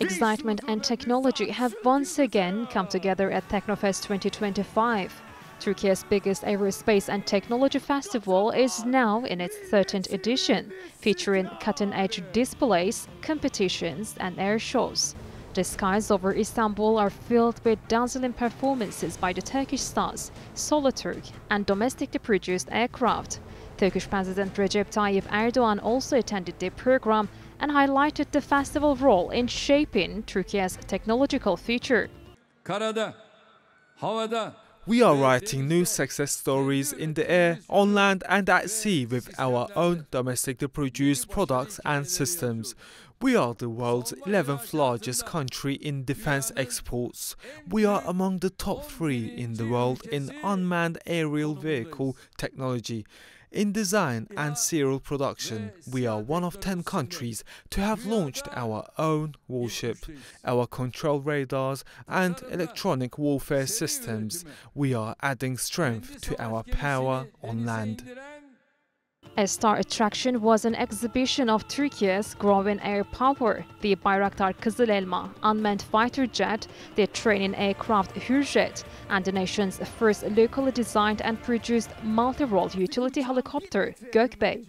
Excitement and technology have once again come together at TEKNOFEST 2025. Turkey's biggest aerospace and technology festival is now in its 13th edition, featuring cutting-edge displays, competitions and air shows. The skies over Istanbul are filled with dazzling performances by the Turkish stars, SoloTürk and domestically produced aircraft. Turkish President Recep Tayyip Erdogan also attended the program and highlighted the festival's role in shaping Turkey's technological future. Karada, havada, We are writing new success stories in the air, on land, and at sea with our own domestically produced products and systems. We are the world's 11th largest country in defense exports. We are among the top three in the world in unmanned aerial vehicle technology. In design and serial production, we are one of 10 countries to have launched our own warship, our control radars, and electronic warfare systems. We are adding strength to our power on land. A star attraction was an exhibition of Turkey's growing air power, the Bayraktar Kızıl Elma unmanned fighter jet, the training aircraft Hürjet, and the nation's first locally designed and produced multi-role utility helicopter, Gökbey.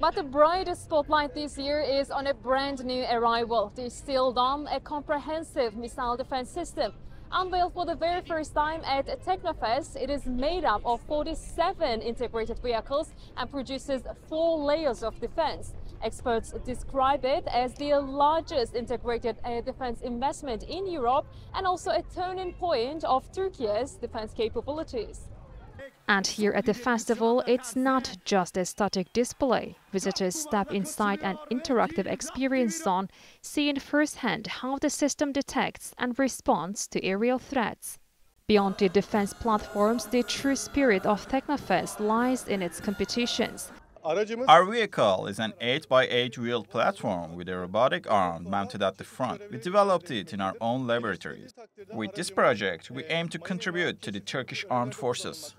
But the brightest spotlight this year is on a brand new arrival, the Steel Dome, a comprehensive missile defense system Unveiled for the very first time at TEKNOFEST, it is made up of 47 integrated vehicles and produces four layers of defense. Experts describe it as the largest integrated air defense investment in Europe and also a turning point of Turkey's defense capabilities. And here at the festival, it's not just a static display. Visitors step inside an interactive experience zone, seeing firsthand how the system detects and responds to aerial threats. Beyond the defense platforms, the true spirit of TEKNOFEST lies in its competitions. Our vehicle is an 8x8 wheeled platform with a robotic arm mounted at the front. We developed it in our own laboratories. With this project, we aim to contribute to the Turkish armed forces.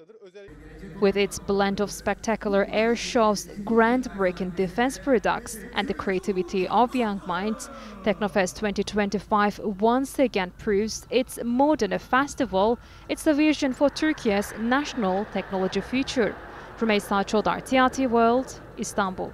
With its blend of spectacular air shows, groundbreaking defense products, and the creativity of young minds, TEKNOFEST 2025 once again proves it's more than a festival, it's a vision for Turkey's national technology future. Rümeysa Çodar, TRT World, Istanbul.